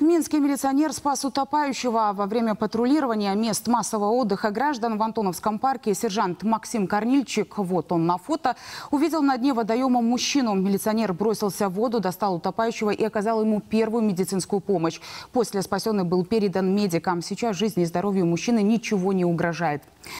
Минский милиционер спас утопающего во время патрулирования мест массового отдыха граждан в Антоновском парке. Сержант Максим Корнильчик, вот он на фото, увидел на дне водоема мужчину. Милиционер бросился в воду, достал утопающего и оказал ему первую медицинскую помощь. После спасенный был передан медикам. Сейчас жизни и здоровью мужчины ничего не угрожает.